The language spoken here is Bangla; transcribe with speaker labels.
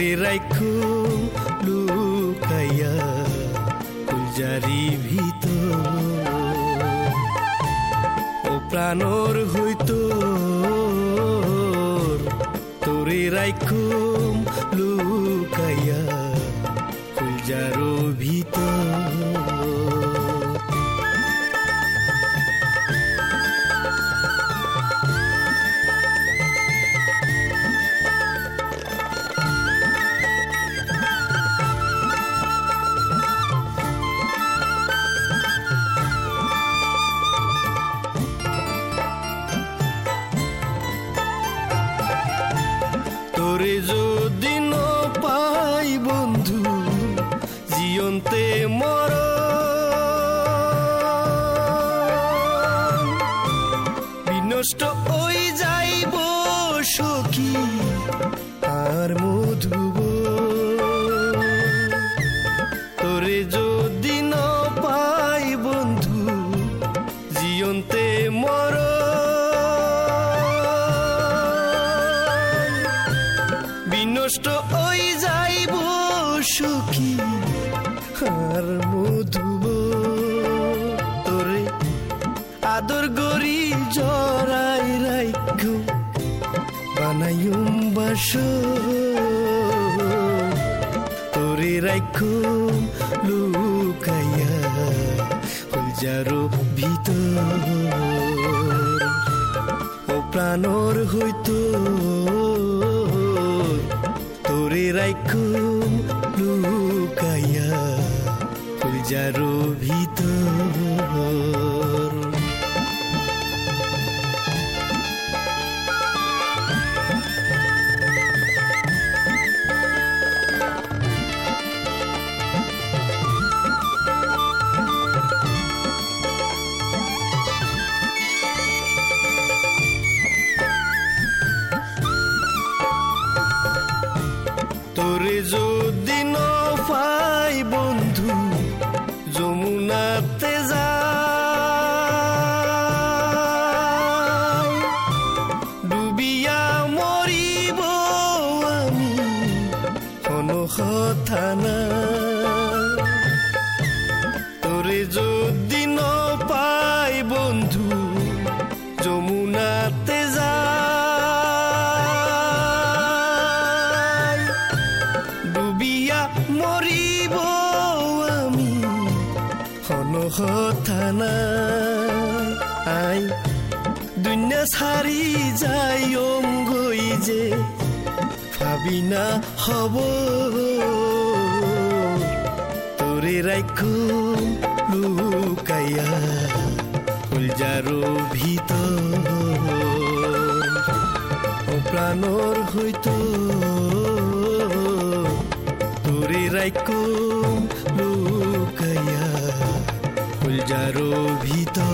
Speaker 1: তোরে রাইখুম লুকাইয়া ফুলজারি ভিত ও প্রাণর হইতো তোরে রাইখুম জিয়ন্তে মর বিনষ্ট ওই যাইব সখী আর মধুব তোরে যদি ন পাই বন্ধু জিয়ন্তে মর বিনষ্ট ওই যাইব সুখী আর মধুব তোরে আদর গরি জরাই রাইখ বানাইম বাস, তোরে রাইখ লুকাইয়া ফুলজারো ভিতর। ও প্রাণর হইতো যদি ন পাই বন্ধু যমুনাতে মৰিব আমি। অনুসথান আই দুনিয়া চাৰি যাই অম যে ভাবিনা হব। তোৰে ৰাক্ষ লুকাইয়া ফুলজাৰো ভিত প্ৰাণৰ হৈতো হইতো তোরে রাইকুম লুকাইয়া